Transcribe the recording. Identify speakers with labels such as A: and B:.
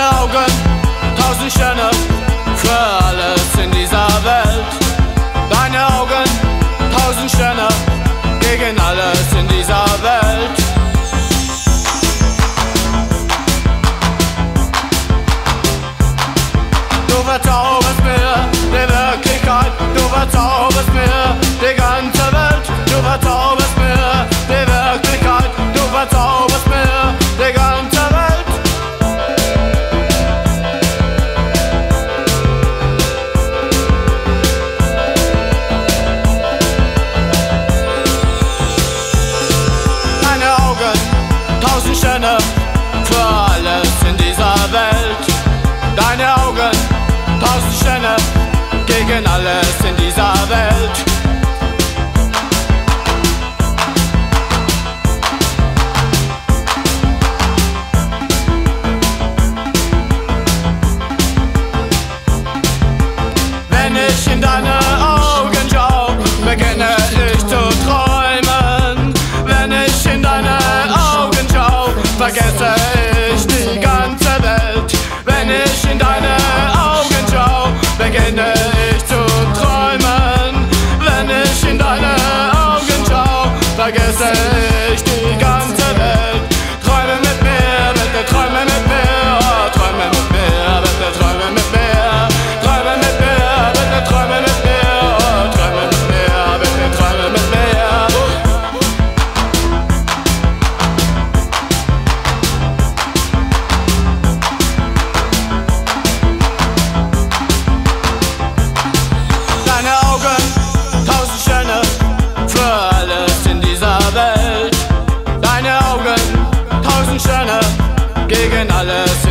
A: Deine Augen, tausend Sterne für alles in dieser Welt. Deine Augen, tausend Sterne gegen alles in dieser Welt. Du verzauberst mir gegen alles in dieser Welt. Wenn ich in deine Augen schau, beginne ich zu träumen. Wenn ich in deine Augen schau, vergesse ich die ganze Welt. Wenn ich in deine schau, vergesse ich und Schöne gegen alles.